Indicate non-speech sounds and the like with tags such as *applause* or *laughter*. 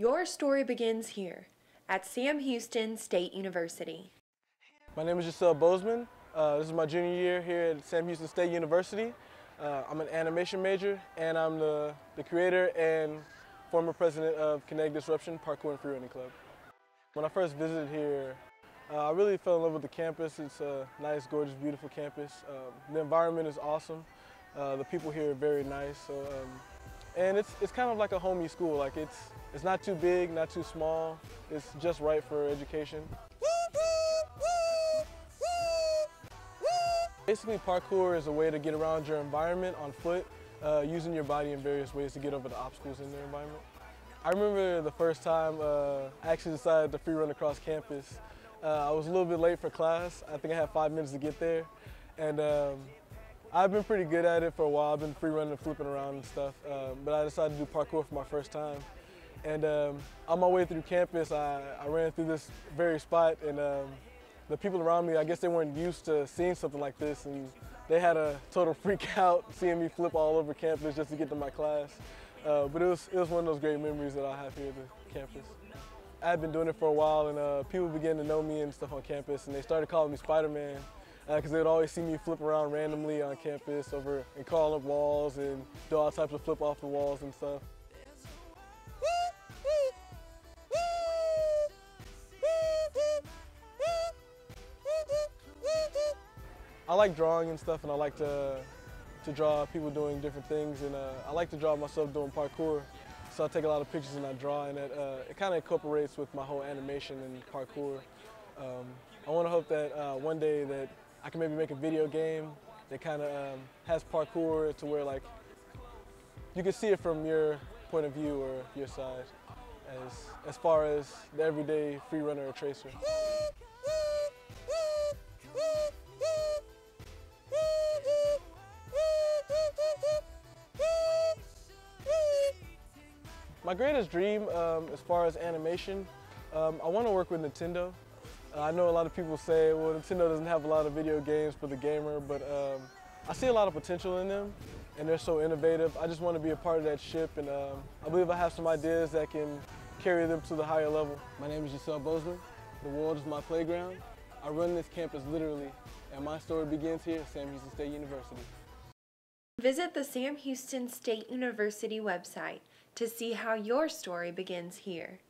Your story begins here at Sam Houston State University. My name is Jessell Boseman. Uh, this is my junior year here at Sam Houston State University. Uh, I'm an animation major and I'm the, the creator and former president of Kinetic Disruption Parkour and Freerunning Club. When I first visited here, uh, I really fell in love with the campus. It's a nice, gorgeous, beautiful campus. Um, the environment is awesome. Uh, the people here are very nice. So, um, and it's, it's kind of like a homey school. Like it's, it's not too big, not too small. It's just right for education. Basically, parkour is a way to get around your environment on foot, uh, using your body in various ways to get over the obstacles in the environment. I remember the first time uh, I actually decided to free run across campus. Uh, I was a little bit late for class. I think I had five minutes to get there. And um, I've been pretty good at it for a while. I've been free running and flipping around and stuff. Um, but I decided to do parkour for my first time. And um, on my way through campus, I, I, ran through this very spot and um, the people around me, I guess they weren't used to seeing something like this and they had a total *laughs* freak out seeing me flip all over campus just to get to my class. Uh, but it was, it was one of those great memories that I have here at the campus. I had been doing it for a while and uh, people began to know me and stuff on campus and they started calling me Spider-Man because uh, they would always see me flip around randomly on campus over and crawl up walls and do all types of flip off the walls and stuff. I like drawing and stuff, and I like to to draw people doing different things, and uh, I like to draw myself doing parkour. So I take a lot of pictures and I draw, and it, uh, it kind of incorporates with my whole animation and parkour. Um, I want to hope that uh, one day that I can maybe make a video game that kind of um, has parkour to where like you can see it from your point of view or your side, as as far as the everyday free runner or tracer. My greatest dream um, as far as animation, um, I want to work with Nintendo. Uh, I know a lot of people say, well, Nintendo doesn't have a lot of video games for the gamer, but um, I see a lot of potential in them, and they're so innovative. I just want to be a part of that ship, and um, I believe I have some ideas that can carry them to the higher level. My name is Jessell Boseman. The world is my playground. I run this campus literally, and my story begins here at Sam Houston State University. Visit the Sam Houston State University website to see how your story begins here.